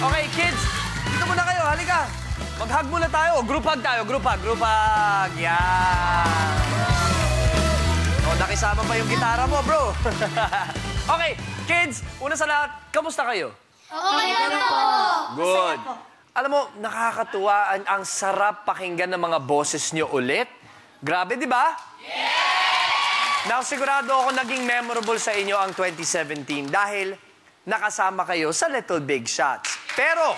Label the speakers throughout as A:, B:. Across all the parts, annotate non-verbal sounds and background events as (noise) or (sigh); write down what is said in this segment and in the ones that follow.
A: Okay, kids, dito muna kayo. Halika. Mag-hug muna tayo. Group hug tayo. Group hug. Group hug. Yan. Oh, nakisama pa yung gitara mo, bro. (laughs) okay, kids, una sa lahat, kamusta kayo?
B: Okay lang po.
A: Good. Alam mo, nakakatuwa ang, ang sarap pakinggan ng mga boses nyo ulit. Grabe, di ba? Yeah! Now, sigurado ako naging memorable sa inyo ang 2017 dahil nakasama kayo sa Little Big Shots. Pero,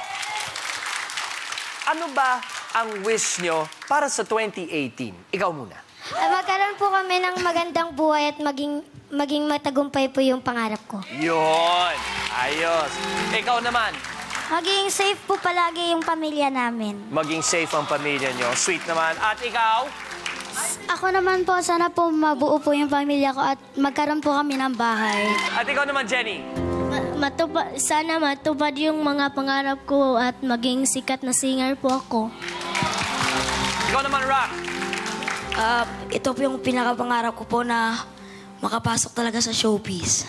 A: ano ba ang wish nyo para sa 2018? Ikaw muna.
B: Ah, magkaroon po kami ng magandang buhay at maging maging matagumpay po yung pangarap ko.
A: Yun! Ayos. Ikaw naman,
B: Maging safe po palagi yung pamilya namin.
A: maging safe ang pamilya nyo. Sweet naman. At ikaw?
B: Ako naman po, sana po mabuo po yung pamilya ko at magkaroon po kami ng bahay.
A: At ikaw naman, Jenny?
B: Matupad, sana matupad yung mga pangarap ko at maging sikat na singer po ako.
A: Ikaw naman, Rock?
C: Ah, ito po yung pinakapangarap ko po na makapasok talaga sa showbiz.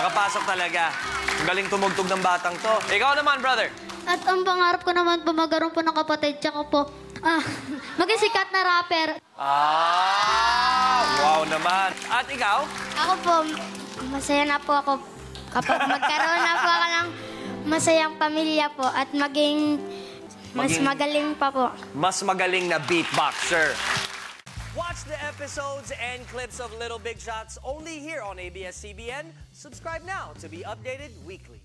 A: Makapasok talaga. Ang galing tumugtog ng batang to. Ikaw naman, brother.
B: At ang pangarap ko naman po magkaroon po ng kapatid tsaka po ah, (laughs) maging sikat na rapper.
A: Ah, wow naman. At ikaw?
B: Ako po, masaya na po ako kapag magkaroon na po ako ng masayang pamilya po at maging mas
A: Maging-
B: magaling pa po.
A: Mas magaling na beatboxer. Watch the episodes and clips of Little Big Shots only here on ABS-CBN. Subscribe now to be updated weekly.